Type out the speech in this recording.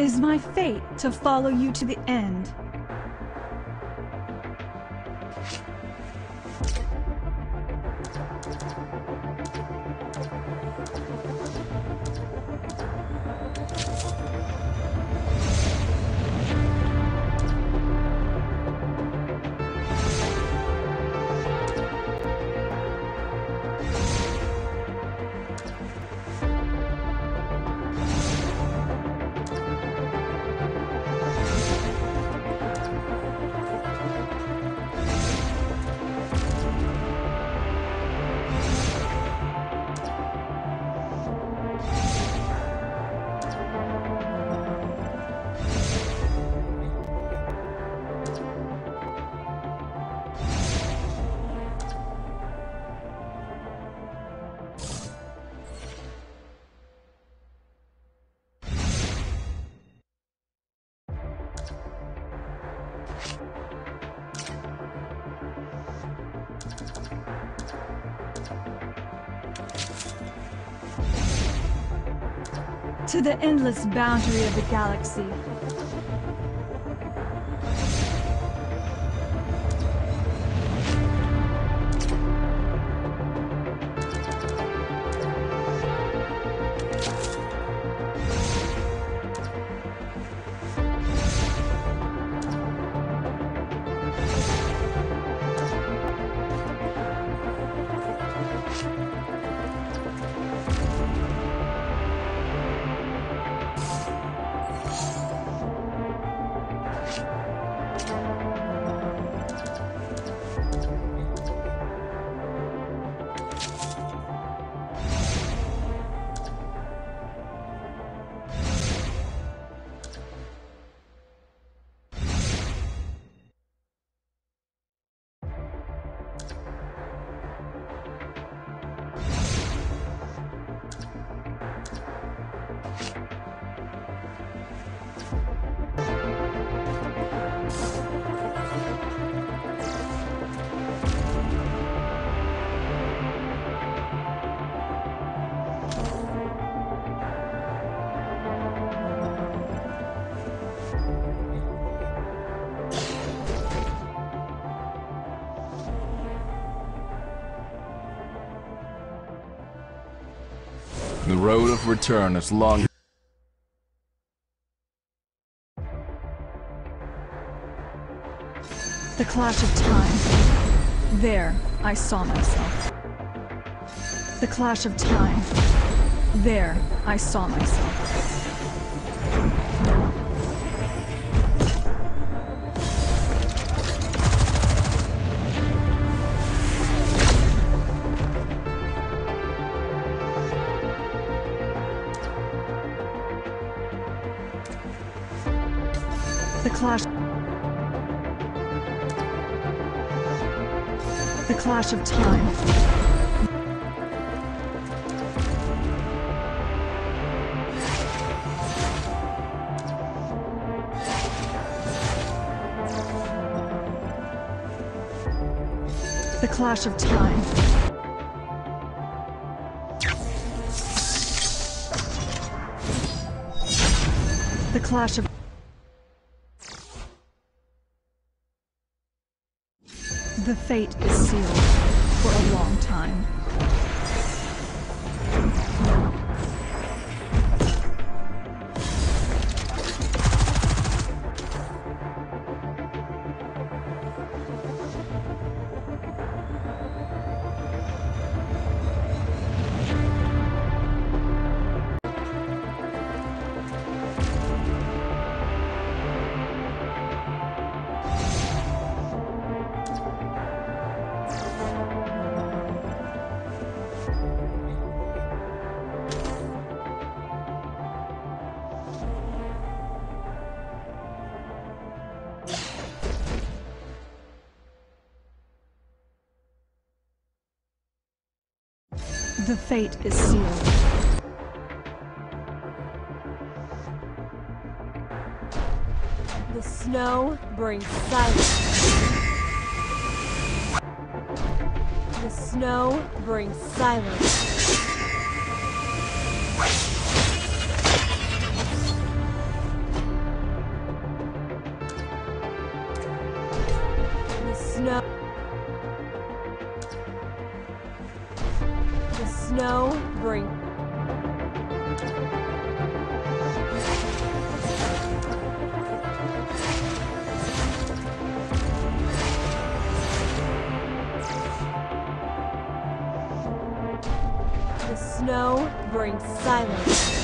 is my fate to follow you to the end. To the endless boundary of the galaxy. The road of return is long. The clash of time. There, I saw myself. The clash of time. There, I saw myself. The clash. The clash of time. The clash of time. The clash of The fate is sealed for a long time. The fate is sealed. The snow brings silence. The snow brings silence. The snow... brings The snow brings silence.